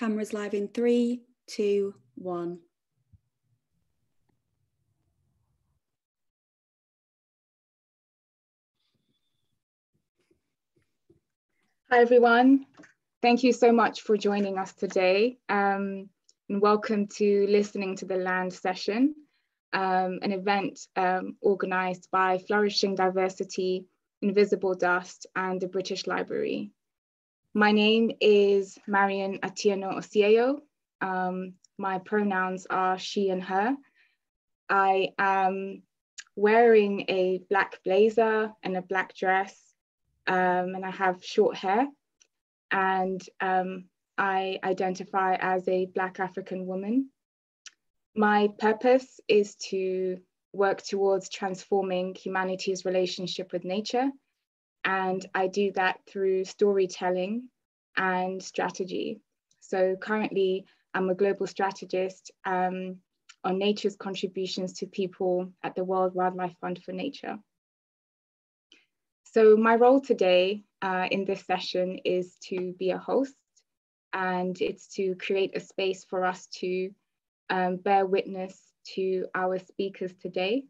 Cameras live in three, two, one. Hi, everyone. Thank you so much for joining us today. Um, and welcome to Listening to the Land session, um, an event um, organized by Flourishing Diversity, Invisible Dust, and the British Library. My name is Marion Atieno Osieo. Um, my pronouns are she and her. I am wearing a black blazer and a black dress, um, and I have short hair. And um, I identify as a Black African woman. My purpose is to work towards transforming humanity's relationship with nature and I do that through storytelling and strategy. So currently, I'm a global strategist um, on nature's contributions to people at the World Wildlife Fund for Nature. So my role today uh, in this session is to be a host and it's to create a space for us to um, bear witness to our speakers today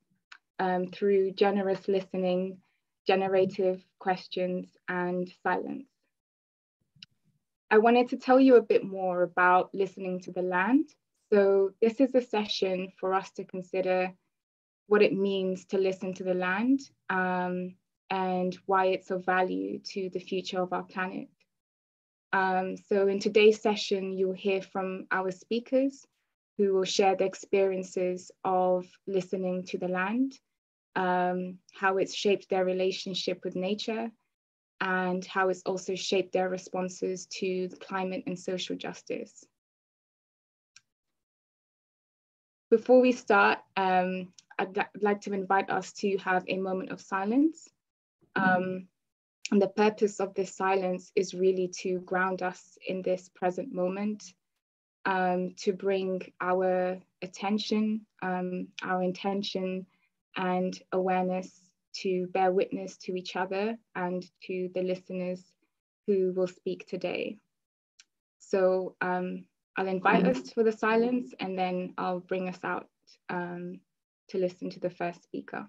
um, through generous listening generative questions, and silence. I wanted to tell you a bit more about listening to the land. So this is a session for us to consider what it means to listen to the land um, and why it's of value to the future of our planet. Um, so in today's session, you'll hear from our speakers who will share the experiences of listening to the land um, how it's shaped their relationship with nature, and how it's also shaped their responses to the climate and social justice. Before we start, um, I'd, like to invite us to have a moment of silence. Um, and the purpose of this silence is really to ground us in this present moment, um, to bring our attention, um, our intention, and awareness to bear witness to each other and to the listeners who will speak today. So um, I'll invite us for the silence and then I'll bring us out um, to listen to the first speaker.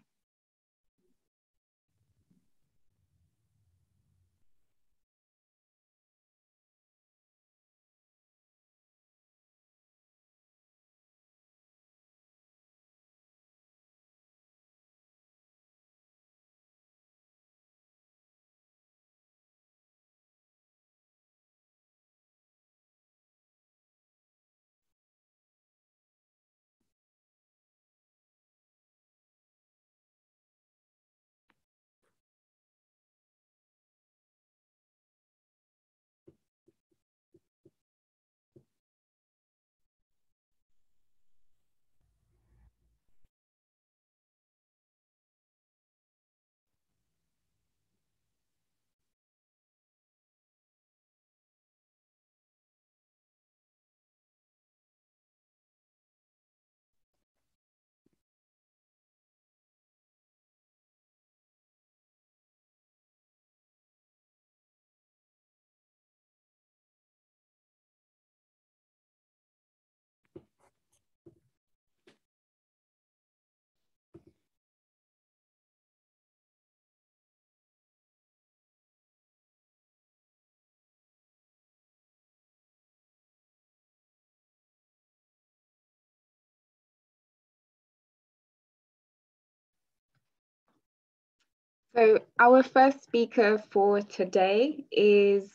So our first speaker for today is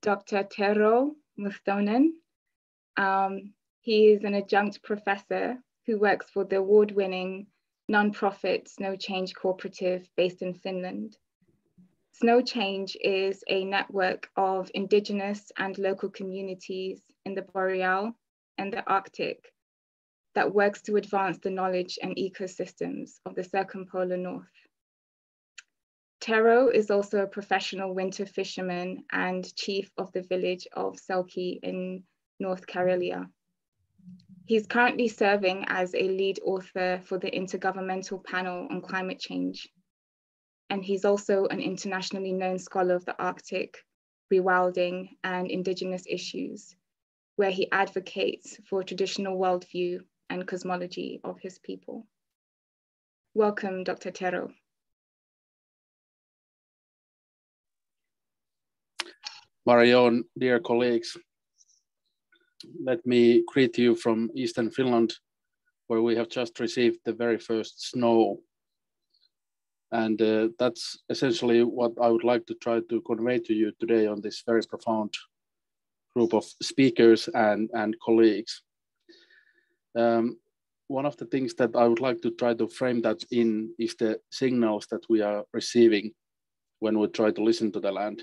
Dr. Tero Mustonen. Um, he is an adjunct professor who works for the award-winning nonprofit Snow Change Cooperative based in Finland. Snow Change is a network of indigenous and local communities in the Boreal and the Arctic that works to advance the knowledge and ecosystems of the circumpolar north. Tero is also a professional winter fisherman and chief of the village of Selkie in North Karelia. He's currently serving as a lead author for the Intergovernmental Panel on Climate Change. And he's also an internationally known scholar of the Arctic, rewilding, and Indigenous issues. where he advocates for traditional worldview and cosmology of his people. Welcome, Dr. Tero. Marion, dear colleagues, let me greet you from Eastern Finland, where we have just received the very first snow. And uh, that's essentially what I would like to try to convey to you today on this very profound group of speakers and, and colleagues. Um, one of the things that I would like to try to frame that in is the signals that we are receiving when we try to listen to the land.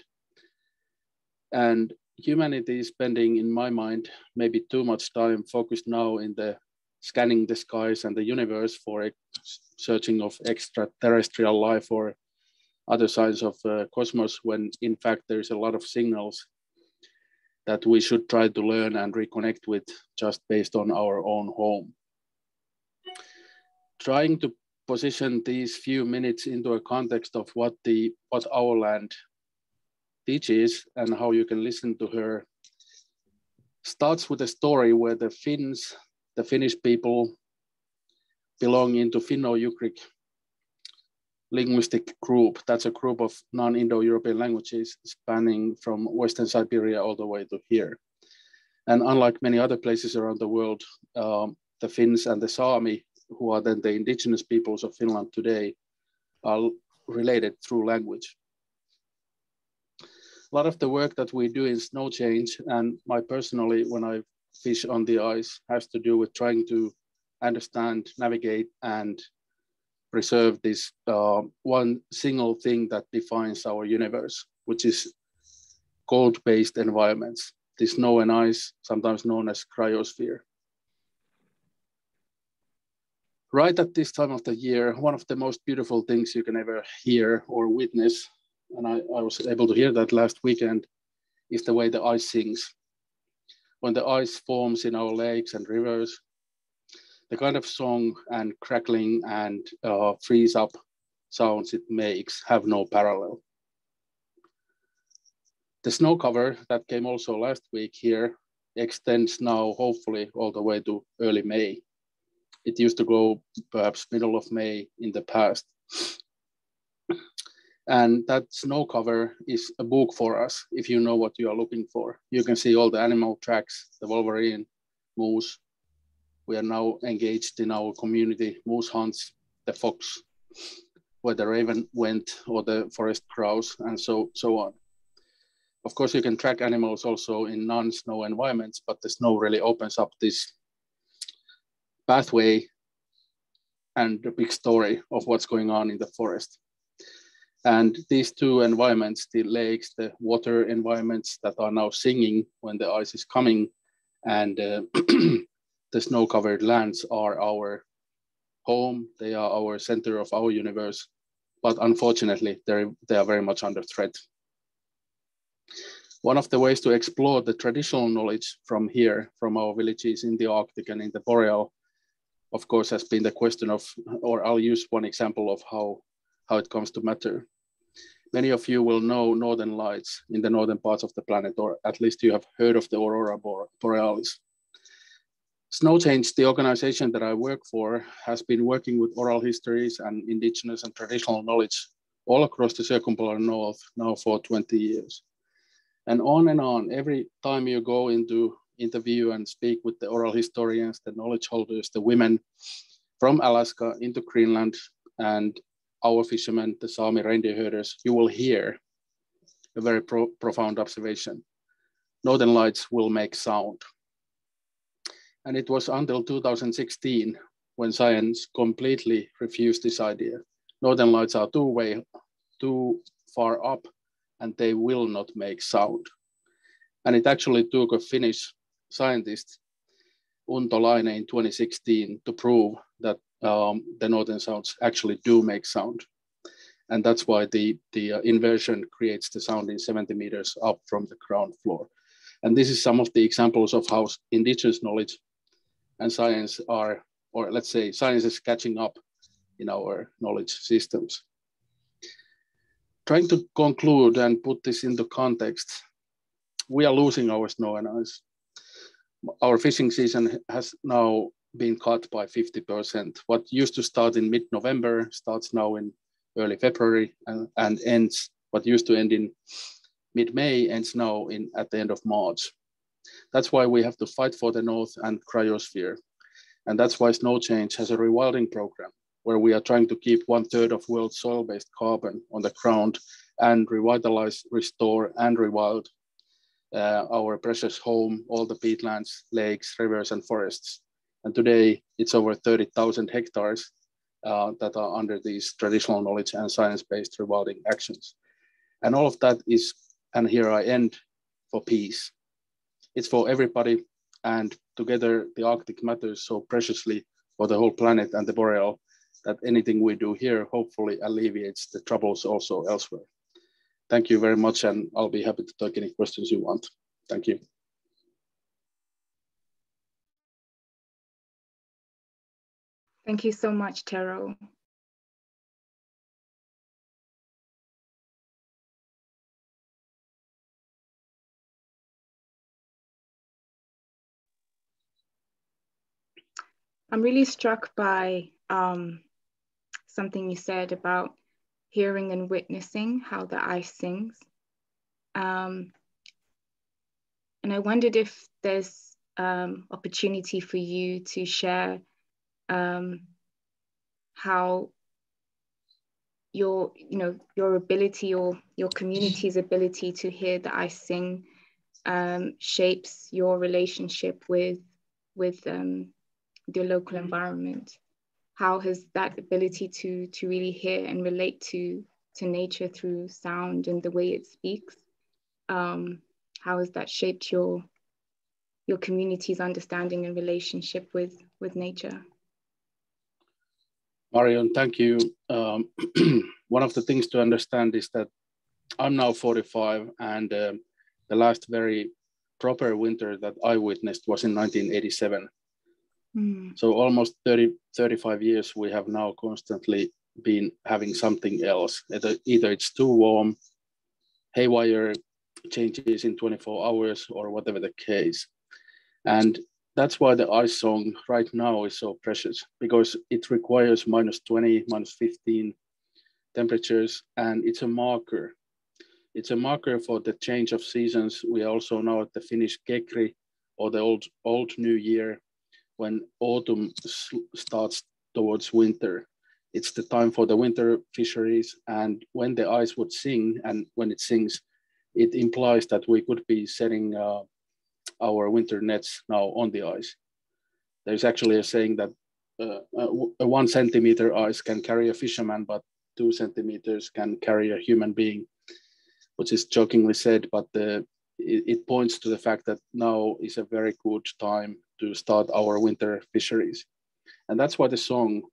And humanity is spending, in my mind, maybe too much time focused now in the scanning the skies and the universe for searching of extraterrestrial life or other signs of uh, cosmos, when in fact there's a lot of signals that we should try to learn and reconnect with just based on our own home. Trying to position these few minutes into a context of what the what our land teaches and how you can listen to her starts with a story where the Finns, the Finnish people, belong into Finno-Ugric linguistic group. That's a group of non-Indo-European languages spanning from Western Siberia all the way to here. And unlike many other places around the world, um, the Finns and the Sami, who are then the indigenous peoples of Finland today, are related through language a lot of the work that we do in snow change and my personally when I fish on the ice has to do with trying to understand, navigate, and preserve this uh, one single thing that defines our universe, which is cold-based environments, the snow and ice, sometimes known as cryosphere. Right at this time of the year, one of the most beautiful things you can ever hear or witness and I, I was able to hear that last weekend, is the way the ice sings. When the ice forms in our lakes and rivers, the kind of song and crackling and uh, freeze up sounds it makes have no parallel. The snow cover that came also last week here extends now hopefully all the way to early May. It used to go perhaps middle of May in the past. And that snow cover is a book for us if you know what you are looking for. You can see all the animal tracks, the wolverine, moose. We are now engaged in our community moose hunts, the fox, where the raven went, or the forest crows, and so, so on. Of course, you can track animals also in non-snow environments, but the snow really opens up this pathway and the big story of what's going on in the forest. And these two environments, the lakes, the water environments that are now singing when the ice is coming, and uh, the snow covered lands are our home. They are our center of our universe. But unfortunately, they are very much under threat. One of the ways to explore the traditional knowledge from here, from our villages in the Arctic and in the Boreal, of course, has been the question of, or I'll use one example of how, how it comes to matter many of you will know northern lights in the northern parts of the planet, or at least you have heard of the aurora borealis. Snow Change, the organization that I work for, has been working with oral histories and indigenous and traditional knowledge all across the circumpolar north now for 20 years. And on and on, every time you go into interview and speak with the oral historians, the knowledge holders, the women from Alaska into Greenland and our fishermen, the Sami reindeer herders, you will hear a very pro profound observation. Northern lights will make sound. And it was until 2016 when science completely refused this idea. Northern lights are too way, too far up and they will not make sound. And it actually took a Finnish scientist, Unto Laine in 2016 to prove that um, the northern sounds actually do make sound. And that's why the, the uh, inversion creates the sound in 70 meters up from the ground floor. And this is some of the examples of how indigenous knowledge and science are, or let's say science is catching up in our knowledge systems. Trying to conclude and put this into context, we are losing our snow and ice. our fishing season has now been cut by 50%. What used to start in mid-November starts now in early February and, and ends, what used to end in mid-May ends now in at the end of March. That's why we have to fight for the North and cryosphere. And that's why Snow Change has a rewilding program where we are trying to keep one third of world soil-based carbon on the ground and revitalize, restore, and rewild uh, our precious home, all the peatlands, lakes, rivers, and forests. And today it's over 30,000 hectares uh, that are under these traditional knowledge and science-based rewilding actions. And all of that is, and here I end, for peace. It's for everybody, and together the Arctic matters so preciously for the whole planet and the boreal that anything we do here hopefully alleviates the troubles also elsewhere. Thank you very much, and I'll be happy to take any questions you want. Thank you. Thank you so much, Tero. I'm really struck by um, something you said about hearing and witnessing how the ice sings. Um, and I wondered if there's um, opportunity for you to share um, how your, you know, your ability or your community's ability to hear the ice sing um, shapes your relationship with with um, your local environment. How has that ability to to really hear and relate to to nature through sound and the way it speaks um, how has that shaped your your community's understanding and relationship with with nature marion thank you um, one of the things to understand is that i'm now 45 and um, the last very proper winter that i witnessed was in 1987 Mm. So almost 30, 35 years, we have now constantly been having something else. Either, either it's too warm, haywire changes in 24 hours, or whatever the case. And that's why the ice song right now is so precious because it requires minus 20, minus 15 temperatures, and it's a marker. It's a marker for the change of seasons. We also know at the Finnish Kekri or the old old New Year when autumn starts towards winter. It's the time for the winter fisheries. And when the ice would sing, and when it sings, it implies that we could be setting uh, our winter nets now on the ice. There's actually a saying that uh, a one centimeter ice can carry a fisherman, but two centimeters can carry a human being, which is jokingly said, but the, it, it points to the fact that now is a very good time to start our winter fisheries. And that's why the song,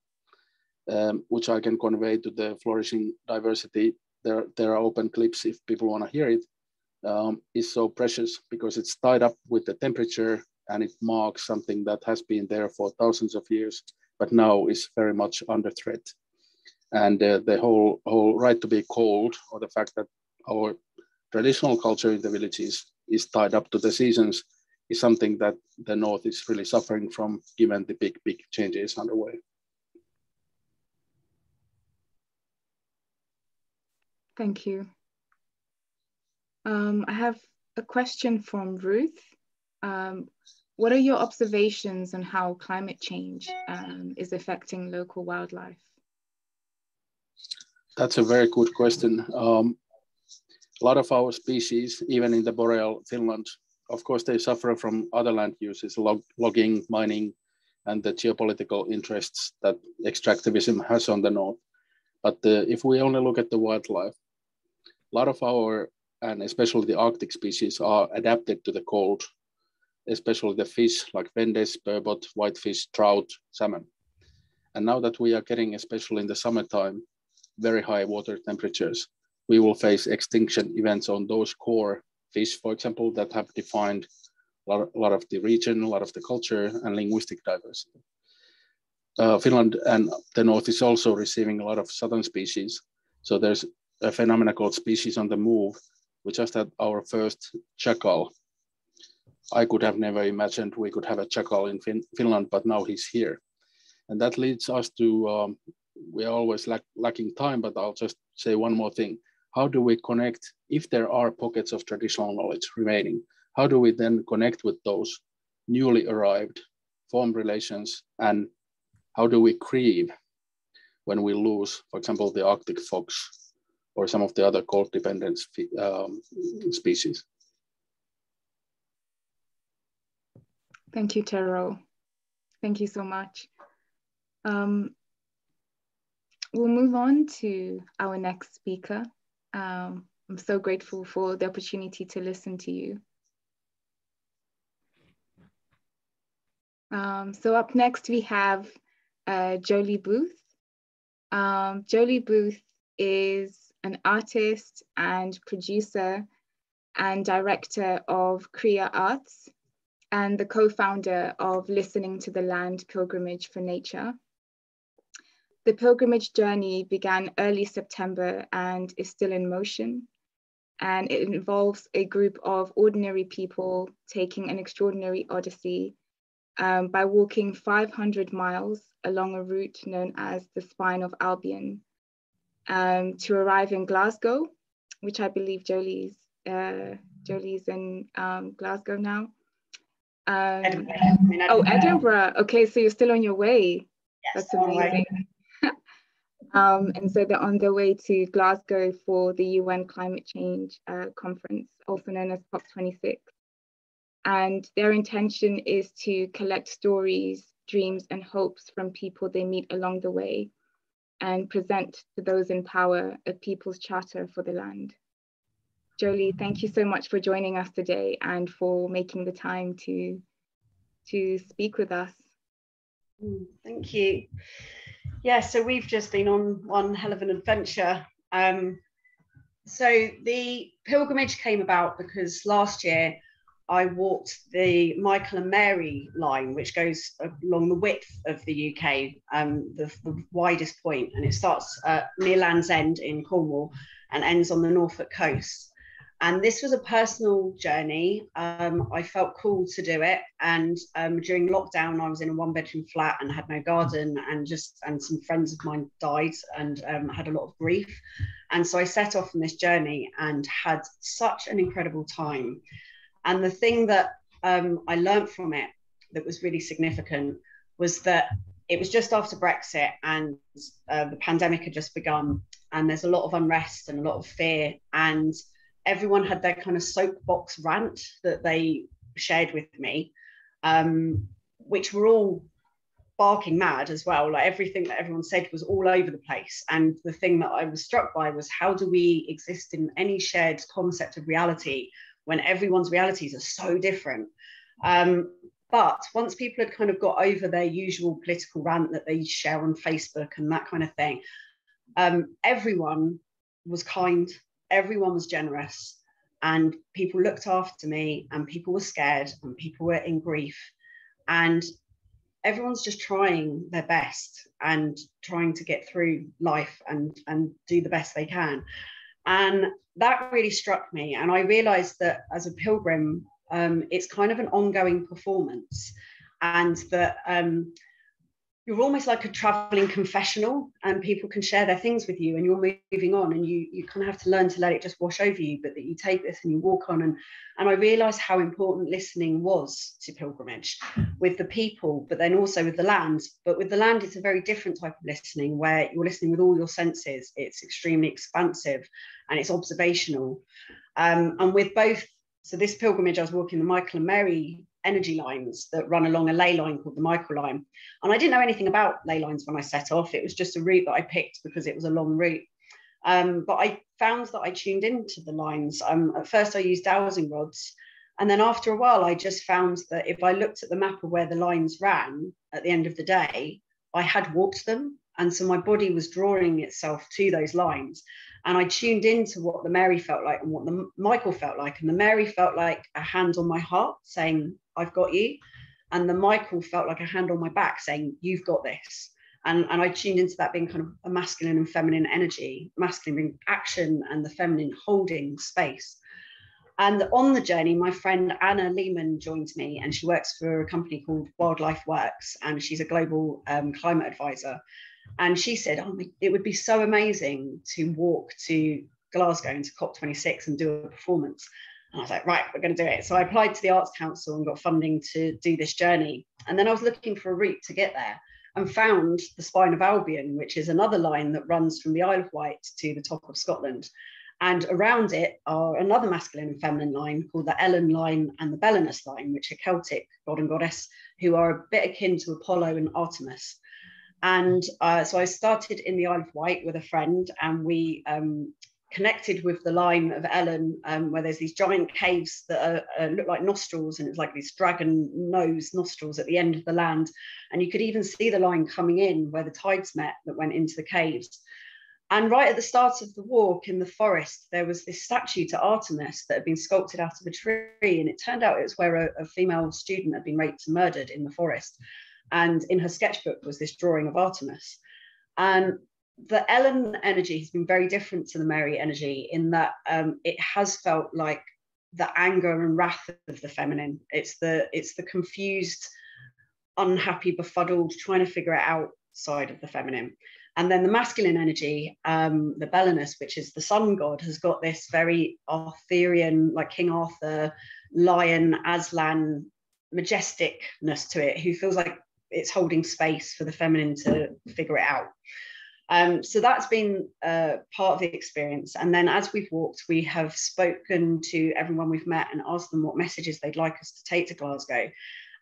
um, which I can convey to the flourishing diversity, there, there are open clips if people want to hear it, um, is so precious because it's tied up with the temperature and it marks something that has been there for thousands of years, but now is very much under threat. And uh, the whole, whole right to be cold, or the fact that our traditional culture in the villages is tied up to the seasons, is something that the North is really suffering from given the big, big changes underway. Thank you. Um, I have a question from Ruth. Um, what are your observations on how climate change um, is affecting local wildlife? That's a very good question. Um, a lot of our species, even in the boreal Finland, of course, they suffer from other land uses, log, logging, mining, and the geopolitical interests that extractivism has on the north. But uh, if we only look at the wildlife, a lot of our, and especially the Arctic species, are adapted to the cold, especially the fish like vendace, burbot, whitefish, trout, salmon. And now that we are getting, especially in the summertime, very high water temperatures, we will face extinction events on those core fish, for example, that have defined a lot, of the region, a lot of the culture and linguistic diversity. Uh, Finland and the North is also receiving a lot of southern species. So there's a phenomenon called species on the move. We just had our first jackal I could have never imagined we could have a jackal in fin Finland, but now he's here. And that leads us to, um, we're always lack, lacking time, but I'll just say one more thing. How do we connect, if there are pockets of traditional knowledge remaining, how do we then connect with those newly arrived, form relations, and how do we grieve when we lose, for example, the Arctic fox or some of the other cold dependent um, species? Thank you, Tero. Thank you so much. Um, we'll move on to our next speaker. Um, I'm so grateful for the opportunity to listen to you. Um, so up next we have uh, Jolie Booth. Um, Jolie Booth is an artist and producer and director of Kriya Arts and the co-founder of Listening to the Land Pilgrimage for Nature. The pilgrimage journey began early September and is still in motion. And it involves a group of ordinary people taking an extraordinary odyssey um, by walking 500 miles along a route known as the Spine of Albion um, to arrive in Glasgow, which I believe Jolie's, uh, Jolie's in um, Glasgow now. Um, Edinburgh. Edinburgh. Oh, Edinburgh. Okay, so you're still on your way. Yes, That's amazing. um, and so they're on their way to Glasgow for the UN Climate Change uh, Conference, also known as COP26. And their intention is to collect stories, dreams, and hopes from people they meet along the way and present to those in power a People's Charter for the land. Jolie, thank you so much for joining us today and for making the time to, to speak with us. Mm, thank you. Yeah, so we've just been on one hell of an adventure. Um, so the pilgrimage came about because last year I walked the Michael and Mary line, which goes along the width of the UK, um, the, the, widest point, and it starts near Land's End in Cornwall and ends on the Norfolk coast. And this was a personal journey. Um, I felt called to do it. And um, during lockdown, I was in a one bedroom flat and had no garden, and just and some friends of mine died and um, had a lot of grief. And so I set off on this journey and had such an incredible time. And the thing that um, I learned from it that was really significant was that it was just after Brexit and uh, the pandemic had just begun, and there's a lot of unrest and a lot of fear. And everyone had their kind of soapbox rant that they shared with me, um, which were all barking mad as well. Like everything that everyone said was all over the place. And the thing that I was struck by was how do we exist in any shared concept of reality when everyone's realities are so different? Um, but once people had kind of got over their usual political rant that they share on Facebook and that kind of thing, um, everyone was kind everyone was generous and people looked after me and people were scared and people were in grief and everyone's just trying their best and trying to get through life and and do the best they can and that really struck me. And i realized that as a pilgrim um, it's kind of an ongoing performance and that um, you're almost like a traveling confessional and people can share their things with you and you're moving on and you you kind of have to learn to let it just wash over you but that you take this and you walk on. And and i realized how important listening was to pilgrimage with the people but then also with the land. But with the land it's a very different type of listening where you're listening with all your senses. It's extremely expansive and it's observational. Um, and with both so this pilgrimage i was walking the michael and mary energy lines that run along a ley line called the Michael line. And I didn't know anything about ley lines when I set off. It was just a route that I picked because it was a long route. Um, but I found that I tuned into the lines. Um, at first, I used dowsing rods. And then after a while, I just found that if I looked at the map of where the lines ran at the end of the day, I had walked them. And so my body was drawing itself to those lines and I tuned into what the Mary felt like and what the Michael felt like. And the Mary felt like a hand on my heart saying, I've got you. And the Michael felt like a hand on my back saying, You've got this. And, and I tuned into that being kind of a masculine and feminine energy, masculine being action and the feminine holding space. And on the journey, my friend Anna Lehman joined me, and she works for a company called Wildlife Works, and she's a global um, climate advisor. And she said, "Oh, it would be so amazing to walk to Glasgow and to COP26 and do a performance." And I was like, "Right, we're going to do it." So I applied to the Arts Council and got funding to do this journey. And then I was looking for a route to get there and found the Spine of Albion, which is another line that runs from the Isle of Wight to the top of Scotland. And around it are another masculine and feminine line called the Elen line and the Belenus line, which are Celtic god and goddess who are a bit akin to Apollo and Artemis. And uh, so I started in the Isle of Wight with a friend, and we um, connected with the line of Elen, um, where there's these giant caves that are, uh, look like nostrils, and it's like these dragon nose nostrils at the end of the land. And you could even see the line coming in where the tides met that went into the caves. And right at the start of the walk in the forest, there was this statue to Artemis that had been sculpted out of a tree. And it turned out it was where a, a female student had been raped and murdered in the forest. And in her sketchbook was this drawing of Artemis. And the Elen energy has been very different to the Mary energy in that um, it has felt like the anger and wrath of the feminine. It's the it's the confused, unhappy, befuddled, trying to figure it out side of the feminine. And then the masculine energy, um, the Belenus, which is the sun god, has got this very Arthurian, like King Arthur, lion, Aslan majesticness to it, who feels like it's holding space for the feminine to figure it out. Um, so that's been uh, part of the experience. And then as we've walked, we have spoken to everyone we've met and asked them what messages they'd like us to take to Glasgow.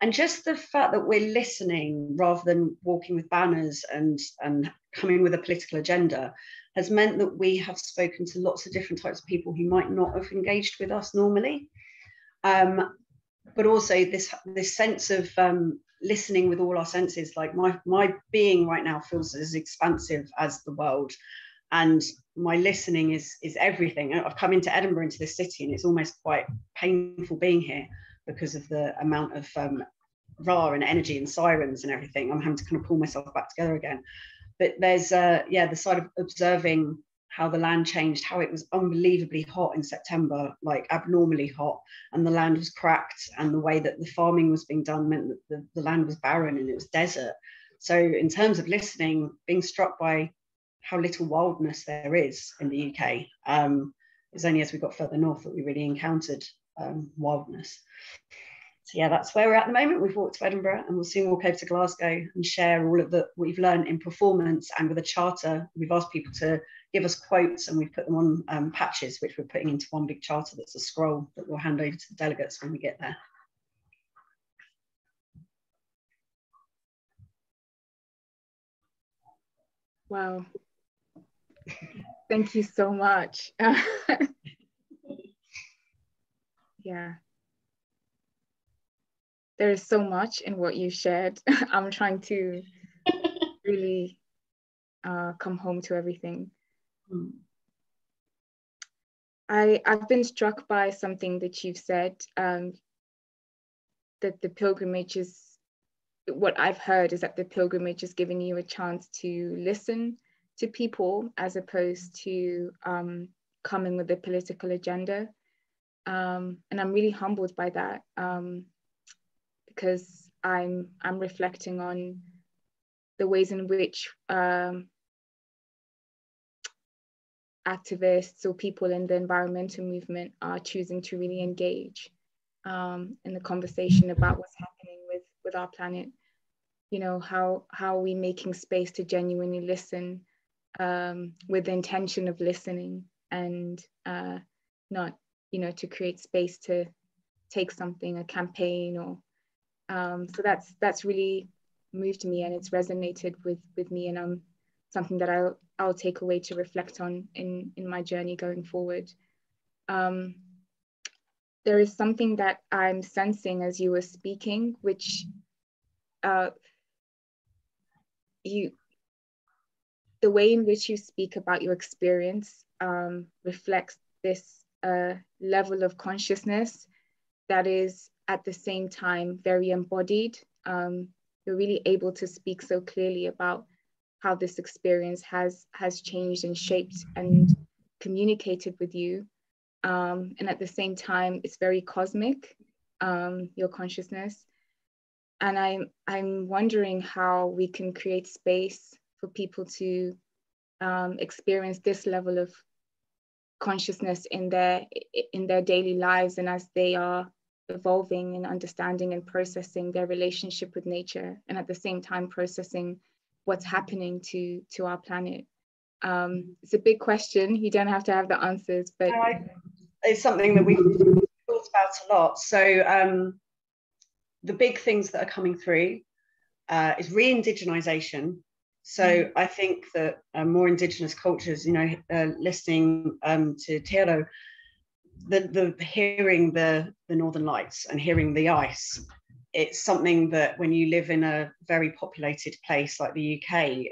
And just the fact that we're listening rather than walking with banners and, and coming with a political agenda has meant that we have spoken to lots of different types of people who might not have engaged with us normally. Um, but also this, this sense of um, listening with all our senses, like my, my being right now feels as expansive as the world. And my listening is, is everything. I've come into Edinburgh, into this city, and it's almost quite painful being here because of the amount of um, raw and energy and sirens and everything. I'm having to kind of pull myself back together again. But there's, uh, yeah, the side of observing how the land changed, how it was unbelievably hot in September, like abnormally hot, and the land was cracked, and the way that the farming was being done meant that the, the land was barren and it was desert. So, in terms of listening, being struck by how little wildness there is in the UK, um, it's only as we got further north that we really encountered um, wildness. So yeah, that's where we're at the moment. We've walked to Edinburgh and we'll soon walk over to Glasgow and share all of the what we've learned in performance and with a charter. We've asked people to give us quotes and we've put them on um, patches, which we're putting into one big charter that's a scroll that we'll hand over to the delegates when we get there. Wow. Thank you so much. yeah. There is so much in what you shared. I'm trying to really uh, come home to everything. Mm. I, I've been struck by something that you've said um, that the pilgrimage is, what I've heard is that the pilgrimage is giving you a chance to listen to people as opposed to um, coming with a political agenda. Um, and I'm really humbled by that um, because I'm I'm reflecting on the ways in which um, activists or people in the environmental movement are choosing to really engage um, in the conversation about what's happening with with our planet. You know how how are we making space to genuinely listen um, with the intention of listening and uh, not you know to create space to take something a campaign or um, so that's that's really moved me and it's resonated with with me and um something that I'll I'll take away to reflect on in in my journey going forward. Um, there is something that I'm sensing as you were speaking, which uh, you the way in which you speak about your experience um, reflects this uh, level of consciousness that is at the same time very embodied. Um, you're really able to speak so clearly about how this experience has has changed and shaped and communicated with you Um, and at the same time, it's very cosmic, um, your consciousness. And I'm, I'm wondering how we can create space for people to um, experience this level of consciousness in their in their daily lives and as they are evolving and understanding and processing their relationship with nature and at the same time processing what's happening to to our planet. Um, it's a big question. You don't have to have the answers but it's something that we've thought about a lot. So um, the big things that are coming through uh, is re-indigenization. So mm. I think that uh, more indigenous cultures, you know, uh, listening um, to Tero, the, the hearing the, the northern lights and hearing the ice, it's something that when you live in a very populated place like the UK,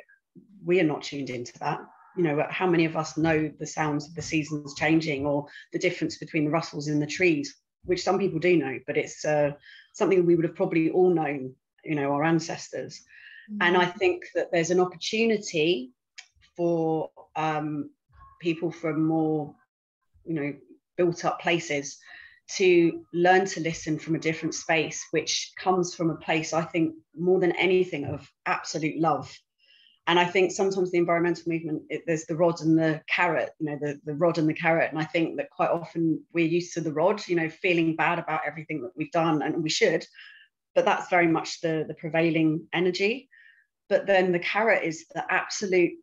we are not tuned into that. You know, how many of us know the sounds of the seasons changing or the difference between the rustles in the trees, which some people do know, but it's uh, something we would have probably all known, you know, our ancestors. And I think that there's an opportunity for um, people from more, you know, built up places to learn to listen from a different space, which comes from a place, I think, more than anything, of absolute love. And I think sometimes the environmental movement, it, there's the rod and the carrot, you know, the, the rod and the carrot. And I think that quite often we're used to the rod, you know, feeling bad about everything that we've done, and we should, but that's very much the, the prevailing energy but then the carrot is the absolute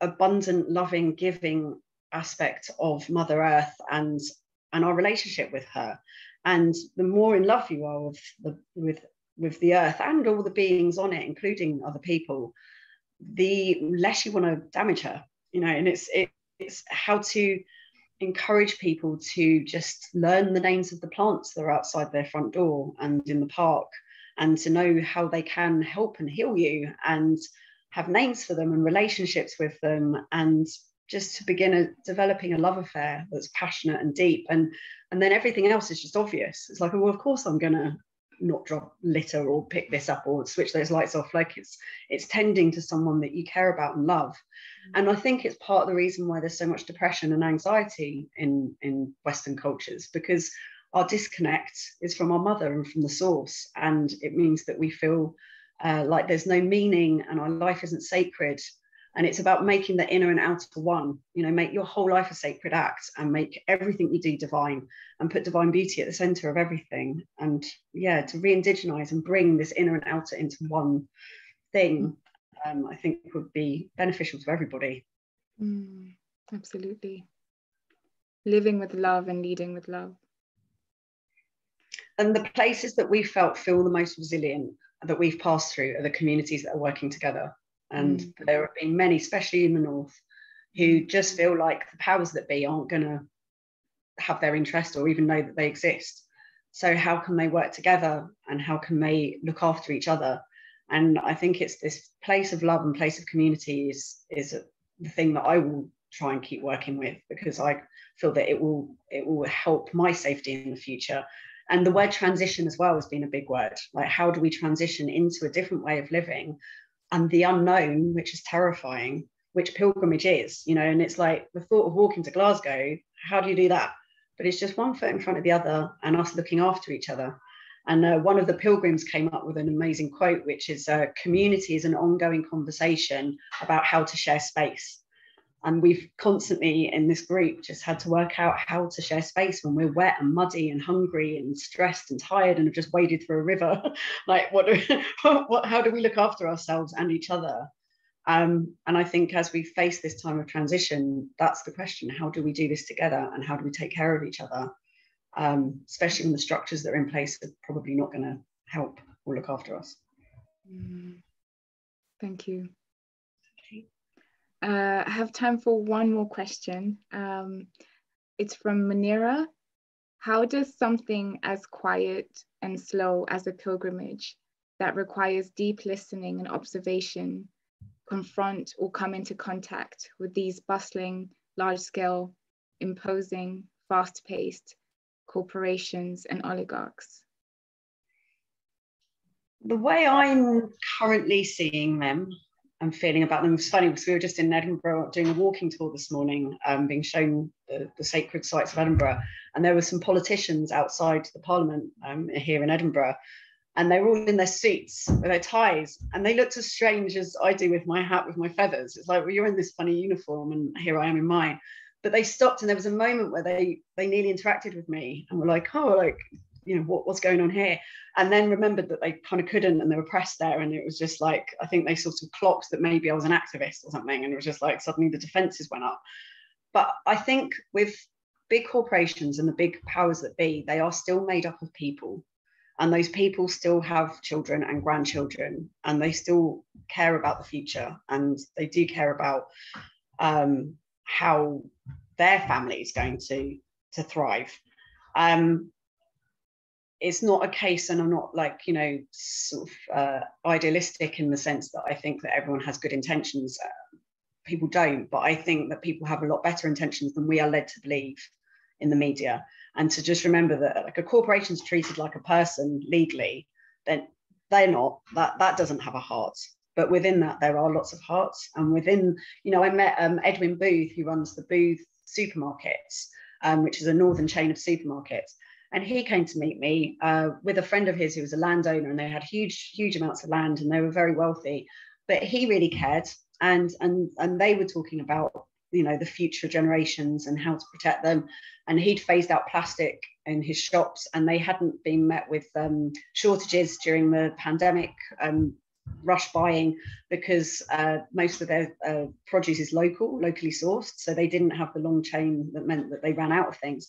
abundant loving giving aspect of mother earth and and our relationship with her. And the more in love you are with the with with the earth and all the beings on it including other people the less you want to damage her you know and it's it, it's how to encourage people to just learn the names of the plants that are outside their front door and in the park and to know how they can help and heal you and have names for them and relationships with them and just to begin a, developing a love affair that's passionate and deep and and then everything else is just obvious it's like well of course i'm gonna not drop litter or pick this up or switch those lights off like it's it's tending to someone that you care about and love mm-hmm. and i think it's part of the reason why there's so much depression and anxiety in in western cultures because our disconnect is from our mother and from the source. And it means that we feel uh, like there's no meaning and our life isn't sacred. And it's about making the inner and outer one, you know, make your whole life a sacred act and make everything you do divine and put divine beauty at the center of everything. And yeah, to re indigenize and bring this inner and outer into one thing, um, I think would be beneficial to everybody. Mm, absolutely. Living with love and leading with love and the places that we felt feel the most resilient that we've passed through are the communities that are working together. And mm. there have been many, especially in the north, who just feel like the powers that be aren't going to have their interest or even know that they exist. So, how can they work together and how can they look after each other? And I think it's this place of love and place of community is, is the thing that I will try and keep working with because I feel that it will it will help my safety in the future and the word transition as well has been a big word like how do we transition into a different way of living and the unknown which is terrifying which pilgrimage is you know and it's like the thought of walking to glasgow how do you do that? But it's just one foot in front of the other and us looking after each other. And uh, one of the pilgrims came up with an amazing quote which is uh, community is an ongoing conversation about how to share space and we've constantly in this group just had to work out how to share space when we're wet and muddy and hungry and stressed and tired and have just waded through a river. Like what, do, what how do we look after ourselves and each other? Um, and i think as we face this time of transition that's the question. How do we do this together and how do we take care of each other? Um, especially when the structures that are in place are probably not going to help or look after us. Mm. thank you uh, I have time for one more question. Um, it's from Manira. How does something as quiet and slow as a pilgrimage that requires deep listening and observation confront or come into contact with these bustling, large scale, imposing, fast paced corporations and oligarchs? The way I'm currently seeing them and feeling about them. It was funny because we were just in Edinburgh doing a walking tour this morning, um, being shown the, the, sacred sites of Edinburgh, and there were some politicians outside the Parliament um, here in Edinburgh, and they were all in their suits with their ties, and they looked as strange as I do with my hat with my feathers. It's like, well, you're in this funny uniform, and here I am in mine. But they stopped, and there was a moment where they they nearly interacted with me, and were like, oh, like you know what, what's going on here? And then remembered that they kind of couldn't and they were pressed there and it was just like i think they sort of clocked that maybe i was an activist or something and it was just like suddenly the defenses went up. But i think with big corporations and the big powers that be they are still made up of people. And those people still have children and grandchildren and they still care about the future and they do care about um, how their family is going to to thrive. Um, it's not a case and i'm not like you know sort of uh, idealistic in the sense that i think that everyone has good intentions. Uh, people don't but i think that people have a lot better intentions than we are led to believe in the media. And to just remember that like a corporation's treated like a person legally then they're not that that doesn't have a heart. But within that there are lots of hearts. And within you know i met um, edwin booth who runs the booth supermarkets um, which is a northern chain of supermarkets and he came to meet me uh, with a friend of his who was a landowner, and they had huge, huge amounts of land, and they were very wealthy. But he really cared, and and and they were talking about you know the future generations and how to protect them. And he'd phased out plastic in his shops, and they hadn't been met with um, shortages during the pandemic. Um, rush buying because uh, most of their uh, produce is local, locally sourced. So they didn't have the long chain that meant that they ran out of things.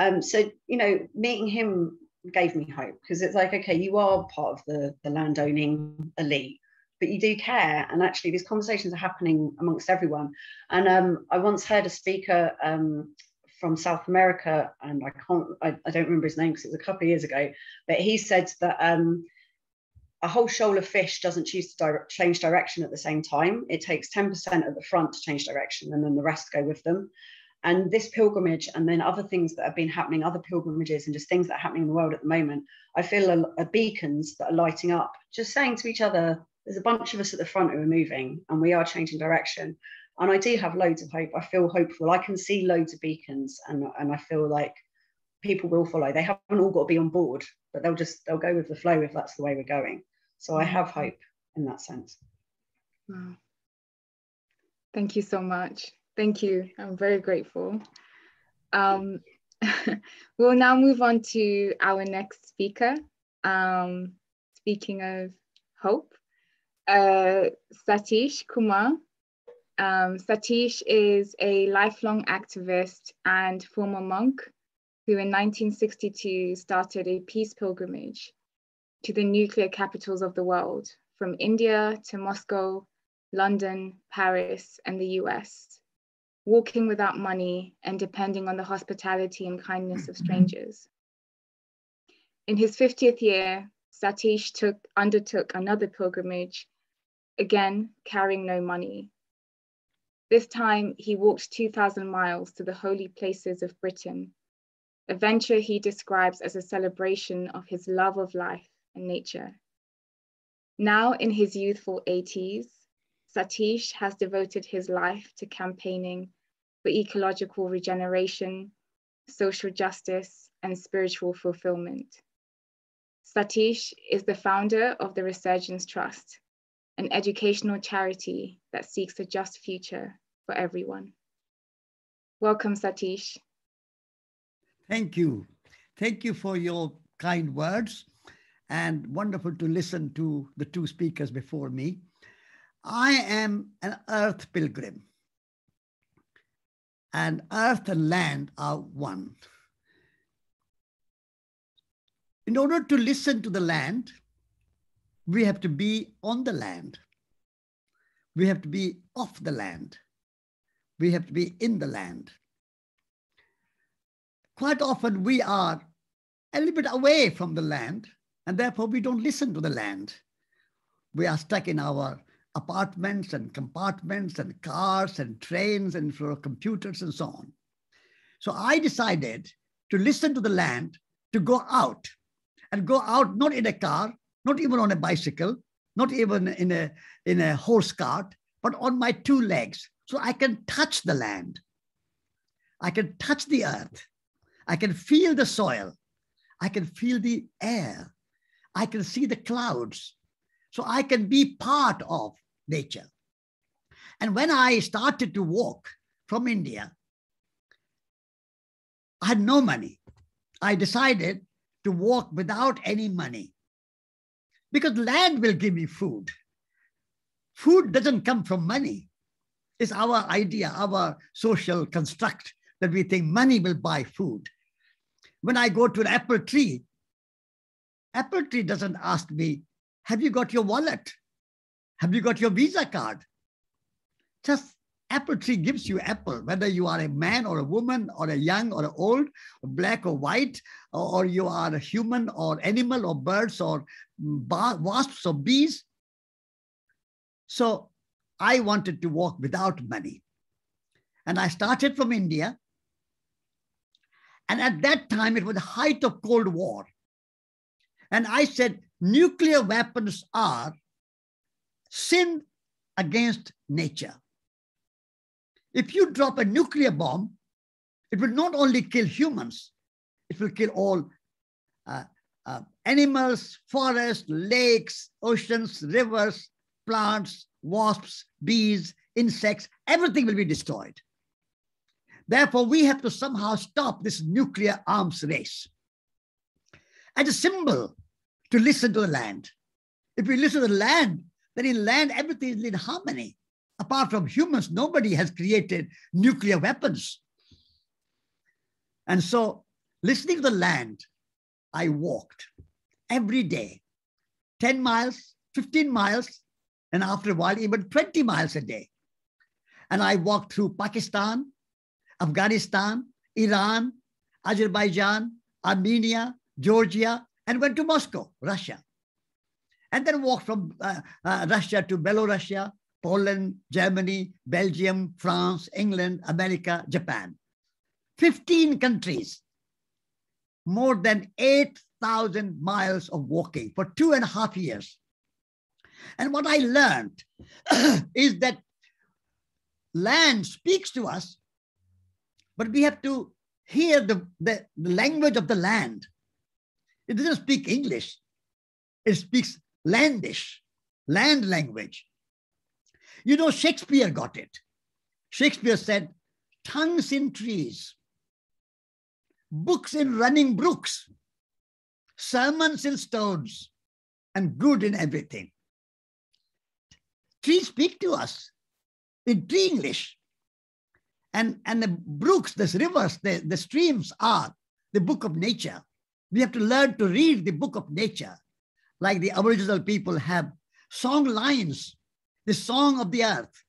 Um, so, you know, meeting him gave me hope because it's like, okay, you are part of the, the landowning elite, but you do care. And actually, these conversations are happening amongst everyone. And um, I once heard a speaker um, from South America, and I can't, I, I don't remember his name because it was a couple of years ago, but he said that um, a whole shoal of fish doesn't choose to change direction at the same time. It takes 10% at the front to change direction, and then the rest go with them. And this pilgrimage, and then other things that have been happening, other pilgrimages, and just things that are happening in the world at the moment, I feel are, are beacons that are lighting up, just saying to each other, there's a bunch of us at the front who are moving and we are changing direction. And I do have loads of hope. I feel hopeful. I can see loads of beacons, and, and I feel like people will follow. They haven't all got to be on board, but they'll just they'll go with the flow if that's the way we're going. So I have mm-hmm. hope in that sense. Wow. Thank you so much. Thank you. I'm very grateful. Um, we'll now move on to our next speaker. Um, speaking of hope, uh, Satish Kumar. Um, Satish is a lifelong activist and former monk who in 1962 started a peace pilgrimage to the nuclear capitals of the world, from India to Moscow, London, Paris, and the US walking without money, and depending on the hospitality and kindness of mm-hmm. strangers. In his 50th year, Satish took, undertook another pilgrimage, again carrying no money. This time, he walked 2,000 miles to the holy places of Britain, a venture he describes as a celebration of his love of life and nature. Now in his youthful 80s, Satish has devoted his life to campaigning for ecological regeneration, social justice, and spiritual fulfillment. Satish is the founder of the Resurgence Trust, an educational charity that seeks a just future for everyone. Welcome, Satish. Thank you. Thank you for your kind words and wonderful to listen to the two speakers before me. I am an earth pilgrim, and earth and land are one. In order to listen to the land, we have to be on the land. We have to be off the land. We have to be in the land. Quite often, we are a little bit away from the land, and therefore we don't listen to the land. We are stuck in our apartments and compartments and cars and trains and for computers and so on. So I decided to listen to the land, to go out and go out not in a car, not even on a bicycle, not even in a, in a horse cart, but on my two legs. So I can touch the land. I can touch the earth. I can feel the soil. I can feel the air. I can see the clouds. So I can be part of nature. And when I started to walk from India, I had no money. I decided to walk without any money because land will give me food. Food doesn't come from money. It's our idea, our social construct that we think money will buy food. When I go to an apple tree, apple tree doesn't ask me, have you got your wallet? Have you got your Visa card? Just apple tree gives you apple, whether you are a man or a woman or a young or old, or black or white, or you are a human or animal or birds or wasps or bees. So I wanted to walk without money. And I started from India. And at that time, it was the height of Cold War. And I said, nuclear weapons are sin against nature. If you drop a nuclear bomb, it will not only kill humans, it will kill all uh, uh, animals, forests, lakes, oceans, rivers, plants, wasps, bees, insects, everything will be destroyed. Therefore, we have to somehow stop this nuclear arms race. As a symbol to listen to the land. If we listen to the land, then in land, everything is in harmony apart from humans, nobody has created nuclear weapons. And so, listening to the land, I walked every day 10 miles, 15 miles, and after a while, even 20 miles a day. And I walked through Pakistan, Afghanistan, Iran, Azerbaijan, Armenia, Georgia, and went to Moscow, Russia. And then walked from uh, uh, Russia to Belarusia, Poland, Germany, Belgium, France, England, America, Japan. 15 countries, more than 8,000 miles of walking for two and a half years. And what I learned is that land speaks to us, but we have to hear the, the, the language of the land. It doesn't speak English, it speaks landish, land language. You know, Shakespeare got it. Shakespeare said, tongues in trees, books in running brooks, sermons in stones, and good in everything. Trees speak to us in tree English. And, and the brooks, the rivers, the, the streams are the book of nature. We have to learn to read the book of nature, like the Aboriginal people have song lines the song of the earth.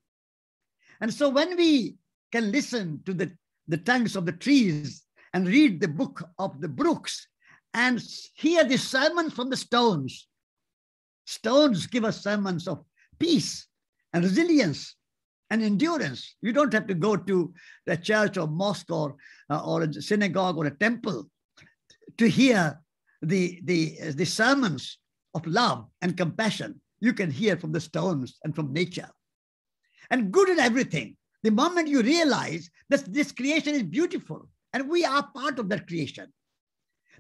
And so when we can listen to the, the tongues of the trees and read the book of the brooks and hear the sermons from the stones, stones give us sermons of peace and resilience and endurance. You don't have to go to the church or mosque or, uh, or a synagogue or a temple to hear the, the, the sermons of love and compassion you can hear from the stones and from nature. And good in everything. The moment you realize that this creation is beautiful and we are part of that creation,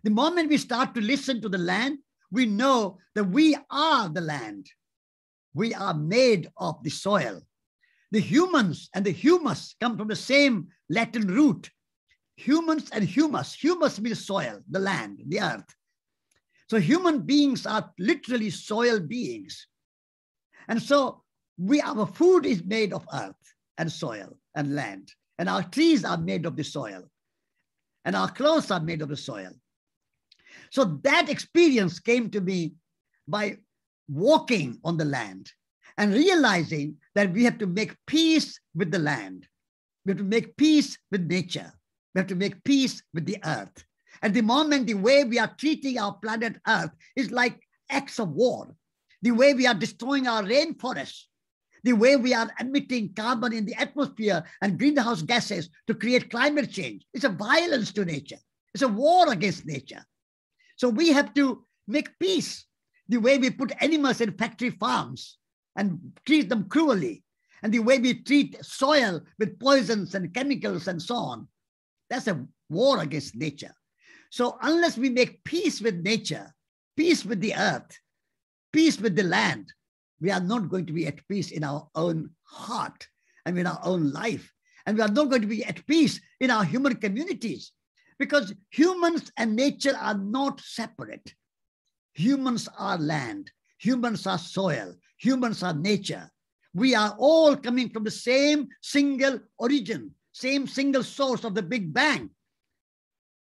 the moment we start to listen to the land, we know that we are the land. We are made of the soil. The humans and the humus come from the same Latin root. Humans and humus. Humus means soil, the land, the earth. So human beings are literally soil beings. And so we our food is made of earth and soil and land. And our trees are made of the soil. And our clothes are made of the soil. So that experience came to me by walking on the land and realizing that we have to make peace with the land. We have to make peace with nature. We have to make peace with the earth. At the moment, the way we are treating our planet Earth is like acts of war the way we are destroying our rainforests, the way we are emitting carbon in the atmosphere and greenhouse gases to create climate change. It's a violence to nature. It's a war against nature. So we have to make peace. the way we put animals in factory farms and treat them cruelly, and the way we treat soil with poisons and chemicals and so on. That's a war against nature. So unless we make peace with nature, peace with the earth, peace with the land, we are not going to be at peace in our own heart and in our own life. And we are not going to be at peace in our human communities because humans and nature are not separate. Humans are land, humans are soil, humans are nature. We are all coming from the same single origin, same single source of the Big Bang.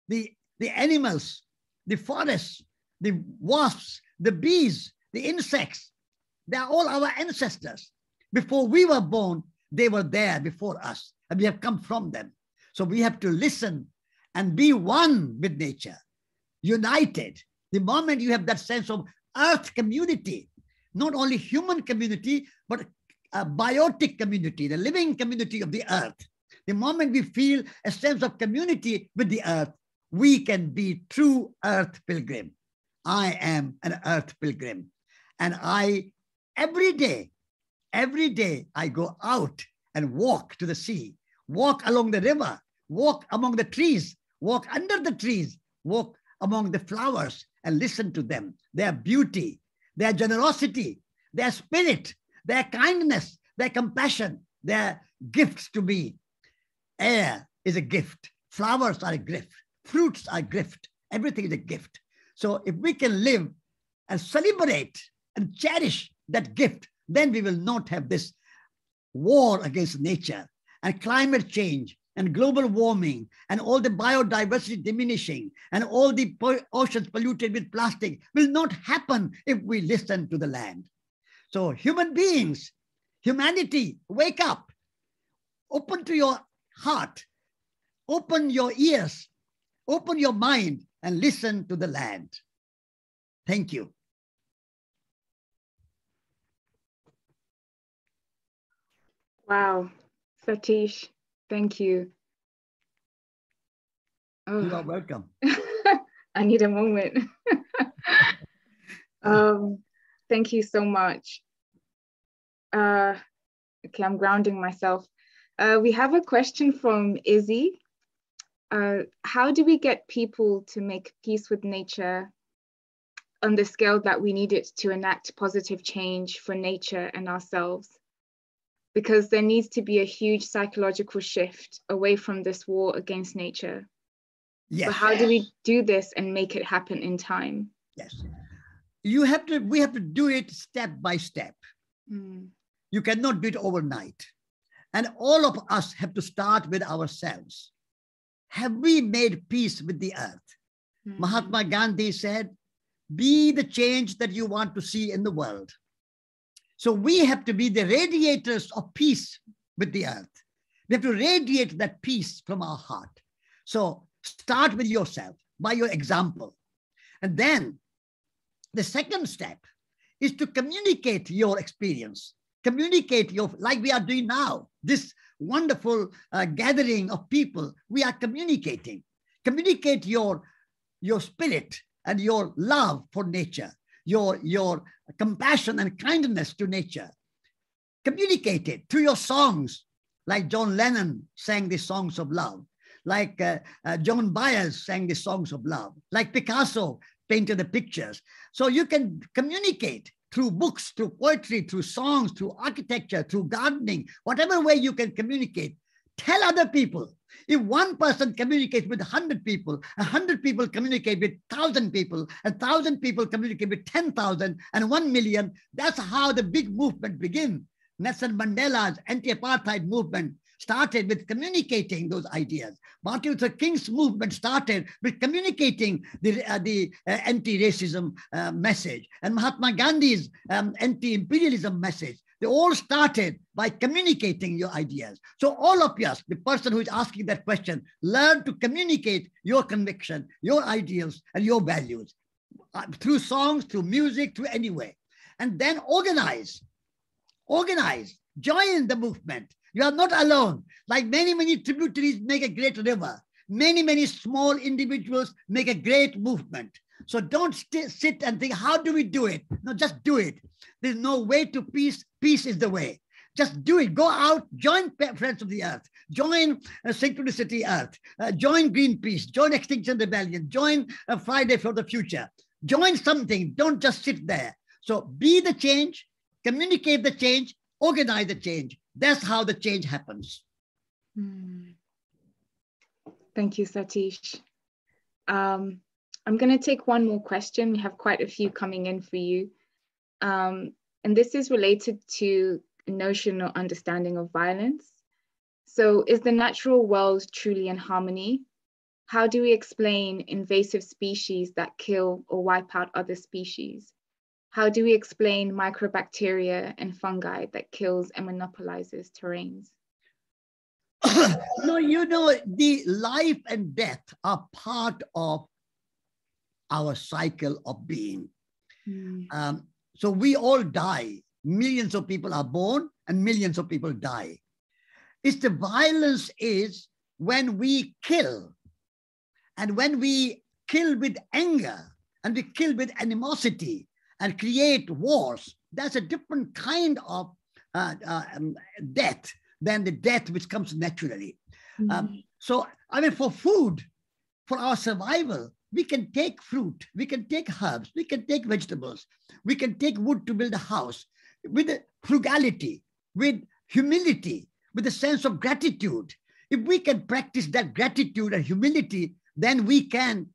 The, the animals, the forests, the wasps, the bees, the insects, they are all our ancestors. Before we were born, they were there before us, and we have come from them. So we have to listen and be one with nature, united. The moment you have that sense of earth community, not only human community, but a biotic community, the living community of the earth. The moment we feel a sense of community with the earth, we can be true earth pilgrim. I am an earth pilgrim. And I, every day, every day, I go out and walk to the sea, walk along the river, walk among the trees, walk under the trees, walk among the flowers and listen to them, their beauty, their generosity, their spirit, their kindness, their compassion, their gifts to me. Air is a gift. Flowers are a gift. Fruits are a gift. Everything is a gift. So if we can live and celebrate and cherish that gift, then we will not have this war against nature and climate change and global warming and all the biodiversity diminishing and all the oceans polluted with plastic will not happen if we listen to the land. So human beings, humanity, wake up, open to your heart, open your ears, open your mind and listen to the land. Thank you. Wow, Satish, thank you. Oh. You are welcome. I need a moment. um, thank you so much. Uh, okay, I'm grounding myself. Uh, we have a question from Izzy. Uh, how do we get people to make peace with nature on the scale that we need it to enact positive change for nature and ourselves? because there needs to be a huge psychological shift away from this war against nature. Yes. But how do we do this and make it happen in time? Yes. You have to, we have to do it step by step. Mm. You cannot do it overnight. And all of us have to start with ourselves. Have we made peace with the earth? Mm. Mahatma Gandhi said, be the change that you want to see in the world. So we have to be the radiators of peace with the earth. We have to radiate that peace from our heart. So start with yourself by your example. And then the second step is to communicate your experience, communicate your, like we are doing now, this wonderful uh, gathering of people, we are communicating. Communicate your, your spirit and your love for nature your, your compassion and kindness to nature. Communicate it through your songs, like John Lennon sang the songs of love, like uh, uh, Joan Baez sang the songs of love, like Picasso painted the pictures. So you can communicate through books, through poetry, through songs, through architecture, through gardening, whatever way you can communicate. Tell other people if one person communicates with 100 people, 100 people communicate with 1,000 people, and 1,000 people communicate with 10,000 and 1 million, that's how the big movement begins. Nelson Mandela's anti-apartheid movement started with communicating those ideas. Martin Luther King's movement started with communicating the, uh, the uh, anti-racism uh, message and Mahatma Gandhi's um, anti-imperialism message. They all started by communicating your ideas. So all of us, the person who is asking that question, learn to communicate your conviction, your ideals, and your values uh, through songs, through music, through any way. And then organize, organize, join the movement. You are not alone. Like many, many tributaries make a great river. Many, many small individuals make a great movement. So don't sit and think, how do we do it? No, just do it. There's no way to peace. Peace is the way. Just do it. Go out, join Friends of the Earth, join uh, Synchronicity Earth, uh, join Greenpeace, join Extinction Rebellion, join uh, Friday for the Future. Join something. Don't just sit there. So be the change, communicate the change, organize the change. That's how the change happens. Mm. Thank you, Satish. Um, I'm going to take one more question. We have quite a few coming in for you. Um, and this is related to notion or understanding of violence. So is the natural world truly in harmony? How do we explain invasive species that kill or wipe out other species? How do we explain microbacteria and fungi that kills and monopolizes terrains? no, you know, the life and death are part of our cycle of being. Mm. Um, so we all die. Millions of people are born and millions of people die. It's the violence is when we kill and when we kill with anger and we kill with animosity and create wars, that's a different kind of uh, uh, um, death than the death which comes naturally. Mm-hmm. Um, so, I mean, for food, for our survival, we can take fruit, we can take herbs, we can take vegetables, we can take wood to build a house with frugality, with humility, with a sense of gratitude. If we can practice that gratitude and humility, then we can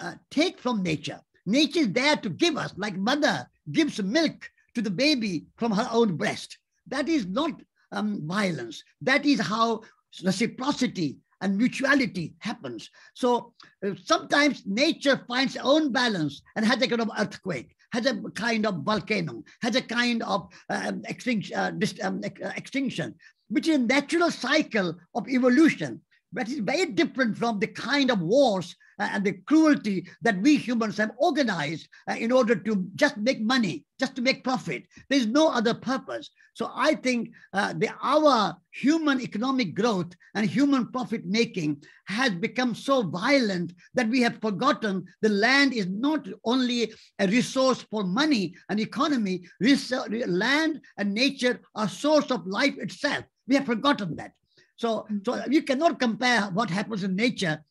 uh, take from nature. Nature is there to give us, like mother gives milk to the baby from her own breast. That is not um, violence. That is how reciprocity and mutuality happens. So uh, sometimes nature finds its own balance and has a kind of earthquake, has a kind of volcano, has a kind of uh, extinction, uh, um, extinction, which is a natural cycle of evolution but it's very different from the kind of wars uh, and the cruelty that we humans have organized uh, in order to just make money, just to make profit. There's no other purpose. So I think uh, the, our human economic growth and human profit making has become so violent that we have forgotten the land is not only a resource for money and economy, land and nature are source of life itself. We have forgotten that. So, so mm-hmm. you cannot compare what happens in nature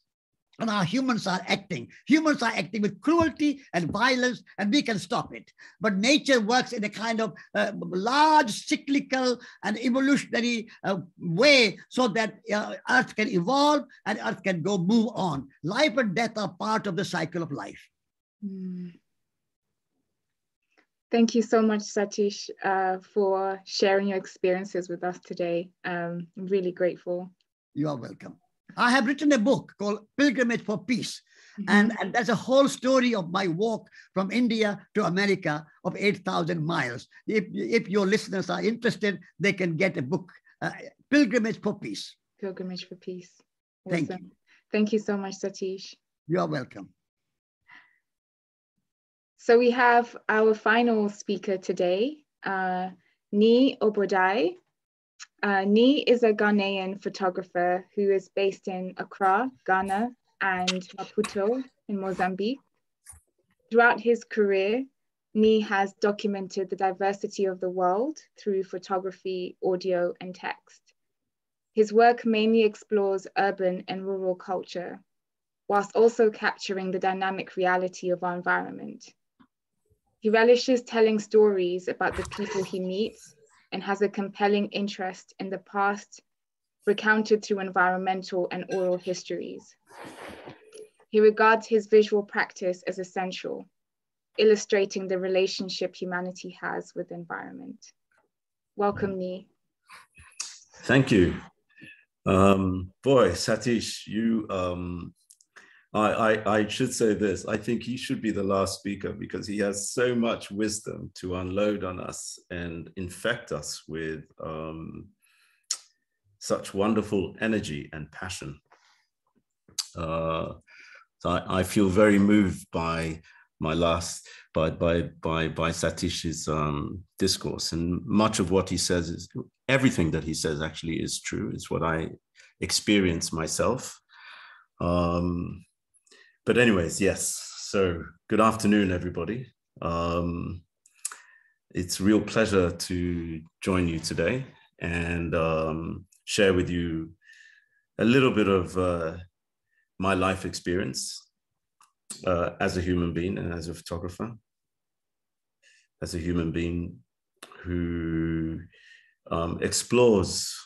and how humans are acting. Humans are acting with cruelty and violence, and we can stop it. But nature works in a kind of uh, large cyclical and evolutionary uh, way so that uh, Earth can evolve and Earth can go move on. Life and death are part of the cycle of life. Mm. Thank you so much, Satish, uh, for sharing your experiences with us today. Um, I'm really grateful. You are welcome. I have written a book called Pilgrimage for Peace. Mm-hmm. And, and that's a whole story of my walk from India to America of 8,000 miles. If, if your listeners are interested, they can get a book, uh, Pilgrimage for Peace. Pilgrimage for Peace. Awesome. Thank you. Thank you so much, Satish. You're welcome. So we have our final speaker today, uh, Nii Obodai. Uh, Nii is a Ghanaian photographer who is based in Accra, Ghana, and Maputo in Mozambique. Throughout his career, Nii has documented the diversity of the world through photography, audio, and text. His work mainly explores urban and rural culture, whilst also capturing the dynamic reality of our environment. He relishes telling stories about the people he meets and has a compelling interest in the past recounted through environmental and oral histories. He regards his visual practice as essential, illustrating the relationship humanity has with the environment. Welcome, Nii. Thank you. Um, boy, Satish, you um, I, I, I should say this. I think he should be the last speaker because he has so much wisdom to unload on us and infect us with um, such wonderful energy and passion. Uh, so I, I, feel very moved by my last by by by by Satish's um, discourse, and much of what he says is everything that he says actually is true. It's what I experience myself Um, but anyways, yes. So good afternoon, everybody. Um, it's a real pleasure to join you today and um, share with you a little bit of uh, my life experience uh, as a human being and as a photographer, as a human being who um, explores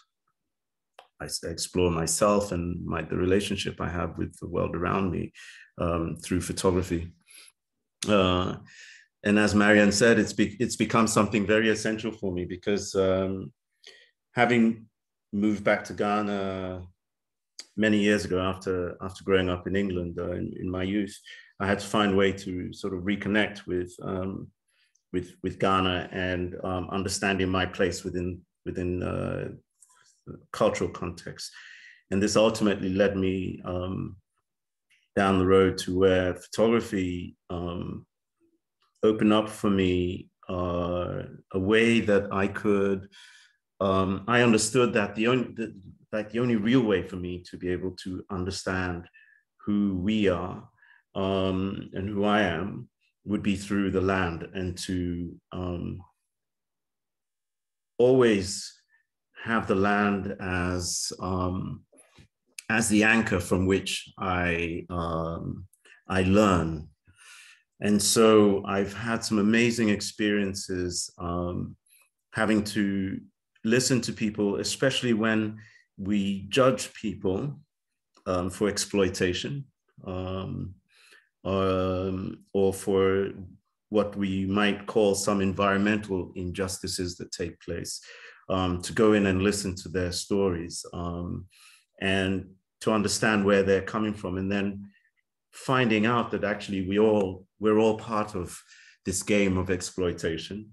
I explore myself and my the relationship I have with the world around me um, through photography. Uh, and as Marianne said, it's be, it's become something very essential for me because um, having moved back to Ghana many years ago after after growing up in England uh, in, in, my youth, I had to find a way to sort of reconnect with um, with with Ghana and um, understanding my place within within uh, cultural context. And this ultimately led me um, down the road to where photography um, opened up for me uh, a way that I could, um, I understood that the only, the, like the only real way for me to be able to understand who we are um, and who I am would be through the land and to um, always have the land as um, as the anchor from which I um, I learn. And so I've had some amazing experiences um, having to listen to people, especially when we judge people um, for exploitation um, um, or for what we might call some environmental injustices that take place um, to go in and listen to their stories um, and to understand where they're coming from and then finding out that actually we all we're all part of this game of exploitation.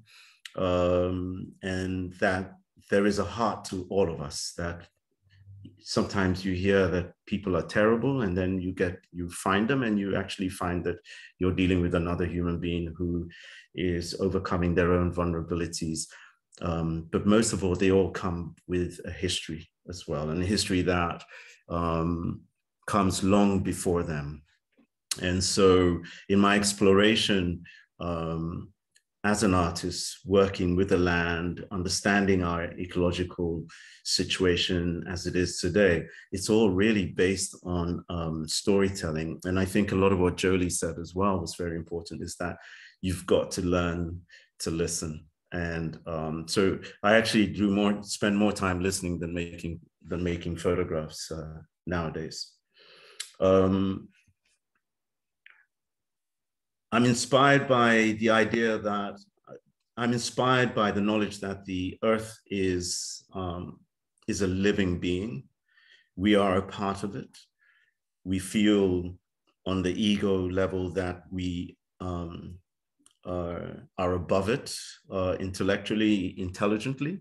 Um, and that there is a heart to all of us that sometimes you hear that people are terrible and then you get you find them and you actually find that you're dealing with another human being who is overcoming their own vulnerabilities. Um, but most of all, they all come with a history as well, and a history that um, comes long before them. And so, in my exploration um, as an artist, working with the land, understanding our ecological situation as it is today, it's all really based on um, storytelling. And I think a lot of what Jolie said as well was very important is that you've got to learn to listen and um, so I actually do more spend more time listening than making than making photographs uh, nowadays. Um, I'm inspired by the idea that I'm inspired by the knowledge that the earth is um, is a living being. We are a part of it. We feel on the ego level that we um, are, are above it uh, intellectually, intelligently.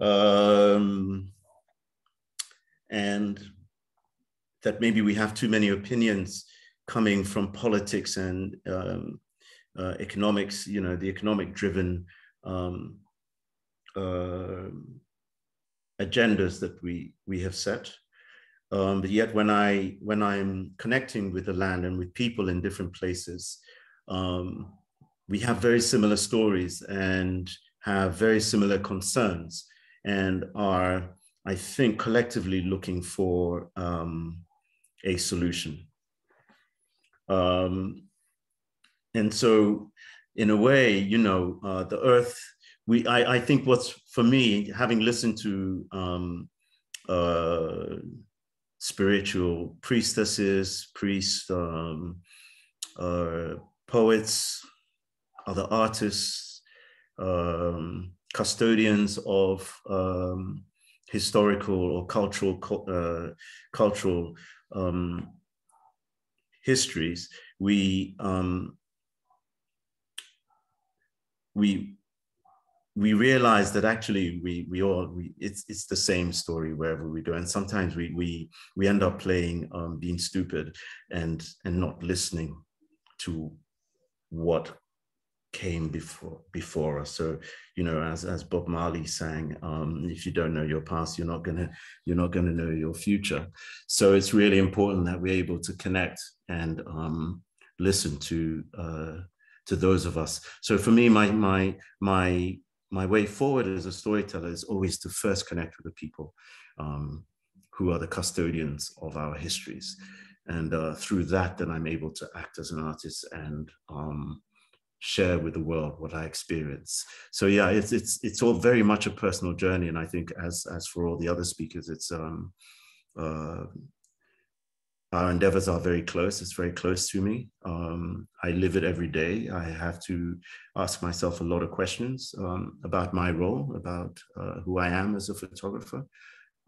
Um, and that maybe we have too many opinions coming from politics and um, uh, economics, you know, the economic driven um, uh, agendas that we, we have set. Um, but yet when I when I'm connecting with the land and with people in different places, um, we have very similar stories and have very similar concerns and are, I think, collectively looking for um, a solution. Um, and so, in a way, you know, uh, the earth, we, I, I, think what's for me, having listened to um, uh, spiritual priestesses, priests, um, uh, poets, other artists, um, custodians of um, historical or cultural uh, cultural um, histories, we um, we we realize that actually we we all we it's it's the same story wherever we go. And sometimes we we we end up playing um, being stupid and and not listening to what came before before us. So, you know, as as Bob Marley sang, um, if you don't know your past, you're not gonna you're not gonna know your future. So it's really important that we're able to connect and um, listen to uh, to those of us. So for me, my my my my way forward as a storyteller is always to first connect with the people um, who are the custodians of our histories. And uh, through that, then I'm able to act as an artist and um, share with the world what I experience. So yeah, it's it's it's all very much a personal journey, and I think as as for all the other speakers, it's um, uh, our endeavors are very close. It's very close to me. Um, I live it every day. I have to ask myself a lot of questions um, about my role, about uh, who I am as a photographer,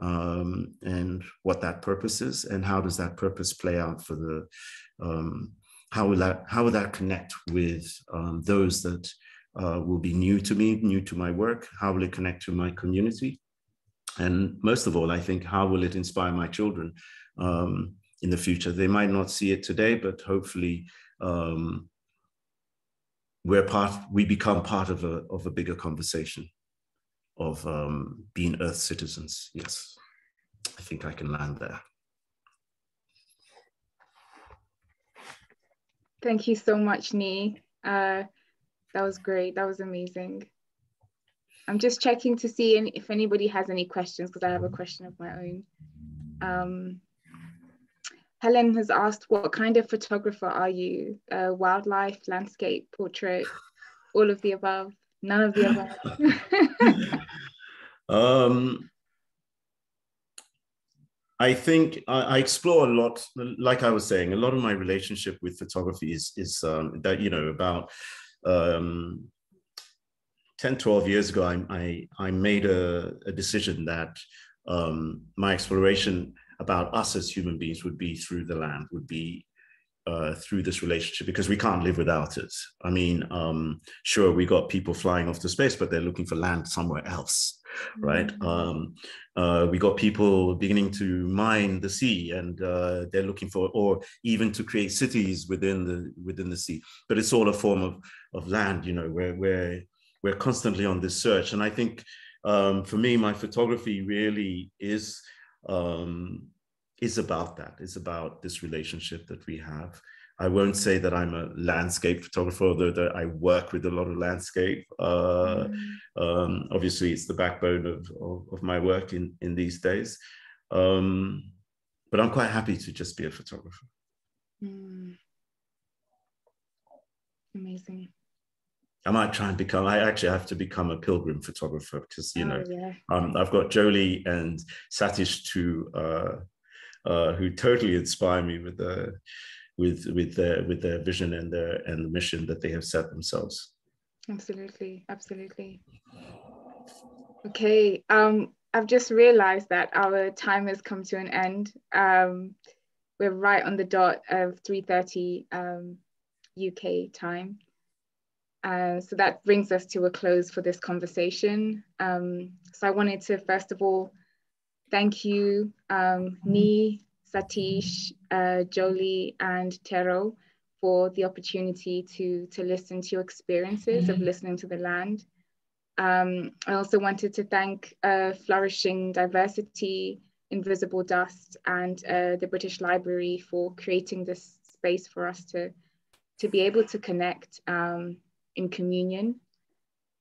um, and what that purpose is, and how does that purpose play out for the um, how will that how will that connect with um, those that uh, will be new to me, new to my work? How will it connect to my community? And most of all, I think how will it inspire my children um, in the future? They might not see it today, but hopefully um, we're part. We become part of a of a bigger conversation of um, being Earth citizens. Yes, I think I can land there. Thank you so much, Nii. Uh, that was great. That was amazing. I'm just checking to see if anybody has any questions because I have a question of my own. Um, Helen has asked, what kind of photographer are you? Uh, wildlife, landscape, portrait, all of the above? None of the above? um, I think I, explore a lot, like I was saying, a lot of my relationship with photography is, is um, that, you know, about um, 10, 12 years ago, I, I, I made a, a, decision that um, my exploration about us as human beings would be through the land, would be uh, through this relationship because we can't live without it. I mean, um, sure, we got people flying off to space, but they're looking for land somewhere else, right? Mm-hmm. Um, uh, we got people beginning to mine the sea, and uh, they're looking for, or even to create cities within the within the sea. But it's all a form of of land, you know, where where we're constantly on this search. And I think um, for me, my photography really is um, is about that. It's about this relationship that we have. I won't say that I'm a landscape photographer, although that I work with a lot of landscape. Uh, mm. um, obviously, it's the backbone of, of, of, my work in, in these days. Um, but I'm quite happy to just be a photographer. Mm. Amazing. I might try and become. I actually have to become a pilgrim photographer because you oh, know yeah. um, I've got Jolie and Satish to uh, uh, who totally inspire me with the with with their with their vision and their and the mission that they have set themselves. Absolutely, absolutely. Okay, um, I've just realized that our time has come to an end. Um, we're right on the dot of 3.30 um, UK time. Uh, so that brings us to a close for this conversation. Um, so I wanted to first of all thank you, um, Nii, Satish, uh, Jolie, and Tero for the opportunity to, to listen to your experiences of listening to the land. Um, I also wanted to thank uh, Flourishing Diversity, Invisible Dust, and uh, the British Library for creating this space for us to, to be able to connect um, in communion.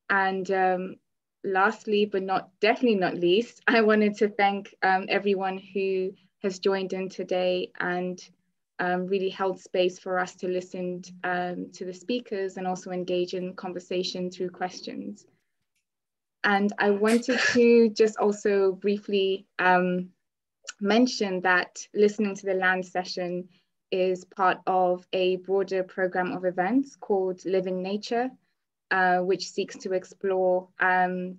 And um, lastly, but not definitely not least, I wanted to thank um, everyone who has joined in today and um, really held space for us to listen um, to the speakers and also engage in conversation through questions. And I wanted to just also briefly um, mention that listening to the land session is part of a broader program of events called Living Nature, uh, which seeks to explore um,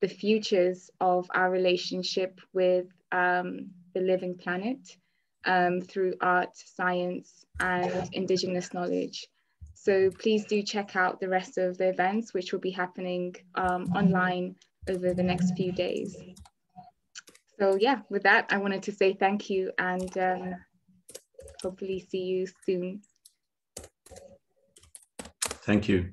the futures of our relationship with um, the living planet um, through art, science, and Indigenous knowledge. So please do check out the rest of the events, which will be happening um, online over the next few days. So yeah, with that, I wanted to say thank you and um, hopefully see you soon. Thank you.